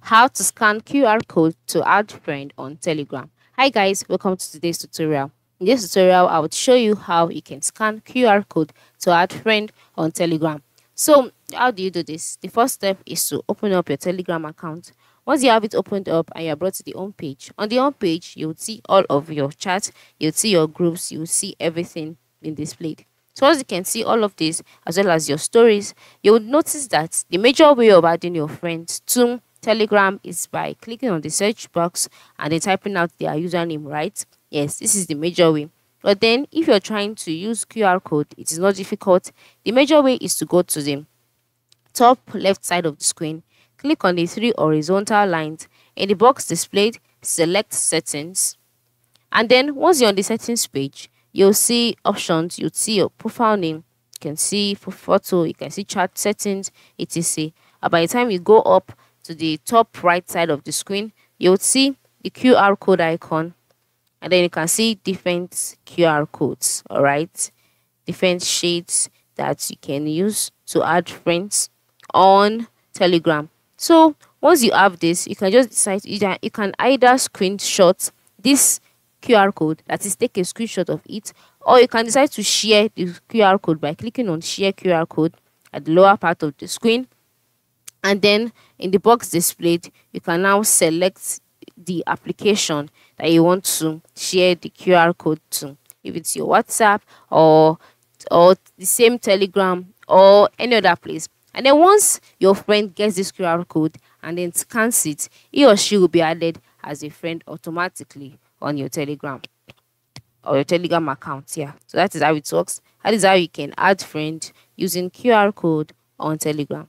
how to scan QR code to add friend on Telegram. Hi guys, welcome to today's tutorial. In this tutorial, I will show you how you can scan QR code to add friend on Telegram. So, how do you do this? The first step is to open up your Telegram account. Once you have it opened up and you are brought to the home page, on the home page, you will see all of your chats, you'll see your groups, you will see everything being displayed. So as you can see all of this as well as your stories, you will notice that the major way of adding your friends to Telegram is by clicking on the search box and then typing out their username, right? Yes, this is the major way. But then if you're trying to use QR code, it is not difficult. The major way is to go to the top left side of the screen, click on the three horizontal lines. In the box displayed, select settings. And then once you're on the settings page, you'll see options, you'll see your profile name, you can see photo, you can see chat settings, etc. And by the time you go up to the top right side of the screen, you'll see the QR code icon and then you can see different QR codes, all right? Different shades that you can use to add friends on Telegram. So once you have this, you can just decide either you can either screenshot this QR code, that is, take a screenshot of it, or you can decide to share the QR code by clicking on share QR code at the lower part of the screen. And then in the box displayed, you can now select the application that you want to share the QR code to. If it's your WhatsApp or or the same Telegram or any other place. And then once your friend gets this QR code and then scans it, he or she will be added as a friend automatically on your Telegram or your Telegram account. Yeah, so that is how it works. That is how you can add friend using QR code on Telegram.